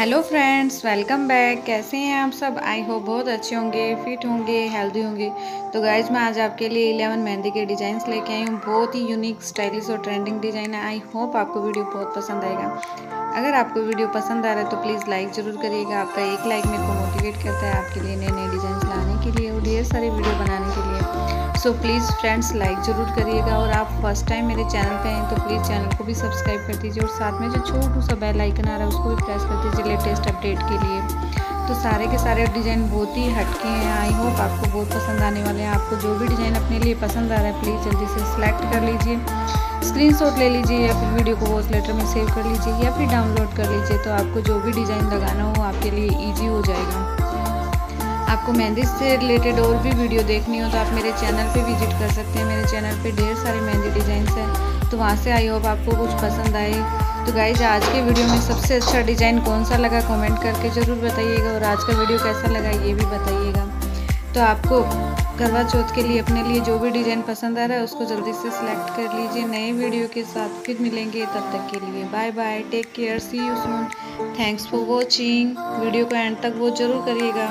Hello friends, welcome back. कैसे हैं आप सब? आई होप बहुत अच्छे होंगे, फिट होंगे, हेल्दी होंगे। तो गाइज़ मैं आज आपके लिए 11 मेहंदी के डिज़ाइंस लेके आई हूँ। बहुत ही यूनिक स्टाइलिश और ट्रेंडिंग डिज़ाइन है। आई होप आपको वीडियो बहुत पसंद आएगा। अगर आपको वीडियो पसंद आ रहा है तो प्लीज़ लाइक ज़रूर करिएगा। आपका एक लाइक मेरे को मोटिवेट करता है आपके लिए नए नए डिज़ाइन लाने के लिए और ढेर सारी वीडियो बनाने के लिए। सो प्लीज़ फ्रेंड्स लाइक ज़रूर करिएगा और आप फ़र्स्ट टाइम मेरे चैनल पे हैं तो प्लीज़ चैनल को भी सब्सक्राइब कर दीजिए और साथ में जो छोटू सा बेल आइकन आ रहा है, उसको भी प्रेस कर दीजिए लेटेस्ट अपडेट के लिए। तो सारे के सारे डिज़ाइन बहुत ही हटके हैं। आई होप आपको बहुत पसंद आने वाले हैं। आपको जो भी डिज़ाइन अपने लिए पसंद आ रहा है प्लीज़ जल्दी से सिलेक्ट कर लीजिए। स्क्रीनशॉट ले लीजिए या फिर वीडियो को वॉच लेटर में सेव कर लीजिए या फिर डाउनलोड कर लीजिए तो आपको जो भी डिज़ाइन लगाना हो आपके लिए ईजी हो जाएगा। आपको मेहंदी से रिलेटेड और भी वीडियो देखनी हो तो आप मेरे चैनल पे विज़िट कर सकते हैं। मेरे चैनल पे ढेर सारे मेहंदी डिज़ाइन हैं। तो वहाँ से आई होप आपको कुछ पसंद आए। तो गाइज़ आज के वीडियो में सबसे अच्छा डिज़ाइन कौन सा लगा कमेंट करके ज़रूर बताइएगा और आज का वीडियो कैसा लगा ये भी बताइएगा। तो आपको करवा चौथ के लिए, अपने लिए जो भी डिज़ाइन पसंद आ रहा है उसको जल्दी से सिलेक्ट कर लीजिए नए वीडियो के साथ। फिर मिलेंगे तब तक के लिए। Bye bye take care see you soon thanks for watching video को एंड तक वो ज़रूर करिएगा।